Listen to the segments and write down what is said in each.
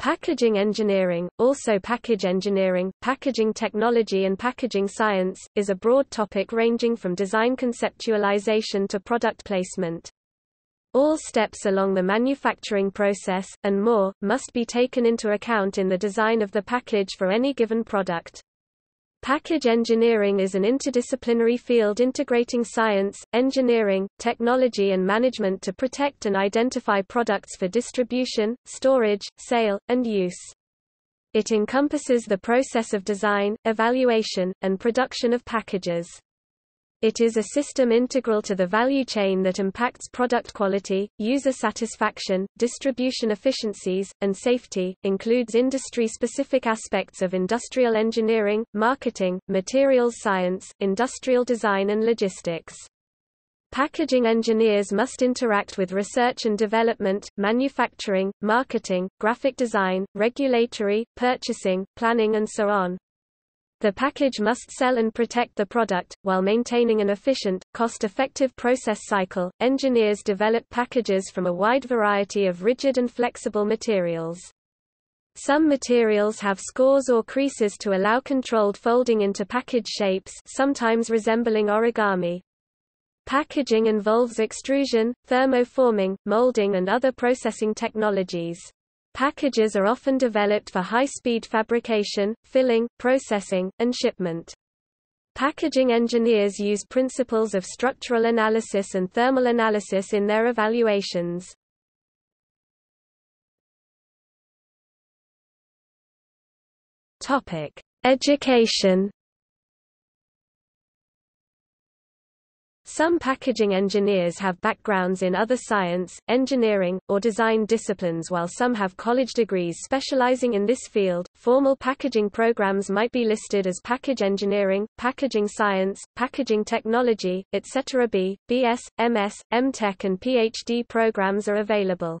Packaging engineering, also package engineering, packaging technology and packaging science, is a broad topic ranging from design conceptualization to product placement. All steps along the manufacturing process, and more, must be taken into account in the design of the package for any given product. Package engineering is an interdisciplinary field integrating science, engineering, technology and management to protect and identify products for distribution, storage, sale, and use. It encompasses the process of design, evaluation, and production of packages. It is a system integral to the value chain that impacts product quality, user satisfaction, distribution efficiencies, and safety, includes industry-specific aspects of industrial engineering, marketing, materials science, industrial design and logistics. Packaging engineers must interact with research and development, manufacturing, marketing, graphic design, regulatory, purchasing, planning and so on. The package must sell and protect the product, while maintaining an efficient, cost-effective process cycle. Engineers develop packages from a wide variety of rigid and flexible materials. Some materials have scores or creases to allow controlled folding into package shapes sometimes resembling origami. Packaging involves extrusion, thermoforming, molding and other processing technologies. Packages are often developed for high-speed fabrication, filling, processing, and shipment. Packaging engineers use principles of structural analysis and thermal analysis in their evaluations. Topic: Education Some packaging engineers have backgrounds in other science, engineering, or design disciplines while some have college degrees specializing in this field. Formal packaging programs might be listed as package engineering, packaging science, packaging technology, etc. B, BS, MS, MTech and PhD programs are available.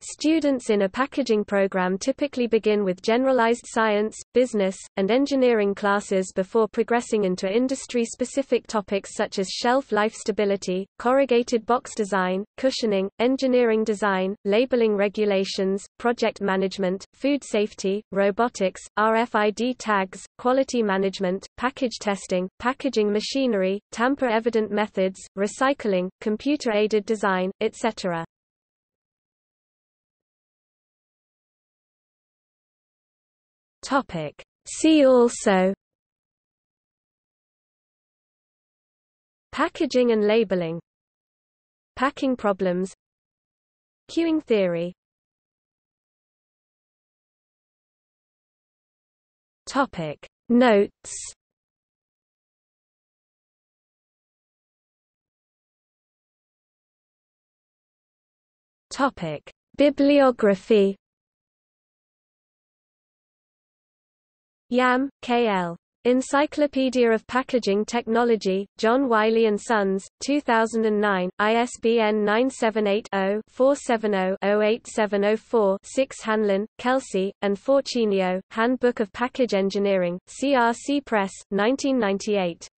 Students in a packaging program typically begin with generalized science, business, and engineering classes before progressing into industry-specific topics such as shelf life stability, corrugated box design, cushioning, engineering design, labeling regulations, project management, food safety, robotics, RFID tags, quality management, package testing, packaging machinery, tamper-evident methods, recycling, computer-aided design, etc. Topic. See also Packaging and labeling Packing problems Queuing theory Topic Notes Topic Bibliography Yam, K.L. Encyclopedia of Packaging Technology, John Wiley & Sons, 2009, ISBN 978-0-470-08704-6 Hanlon, Kelsey, and Forcinio, Handbook of Package Engineering, CRC Press, 1998.